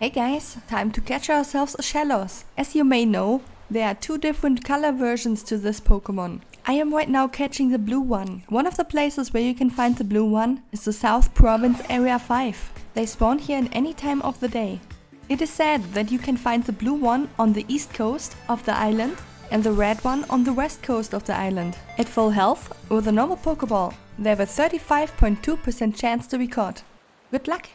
Hey guys, time to catch ourselves a Shellos. As you may know, there are two different color versions to this Pokemon. I am right now catching the blue one. One of the places where you can find the blue one is the South Province Area 5. They spawn here in any time of the day. It is said that you can find the blue one on the east coast of the island and the red one on the west coast of the island. At full health, with a normal Pokeball, they have a 35.2% chance to be caught. Good luck!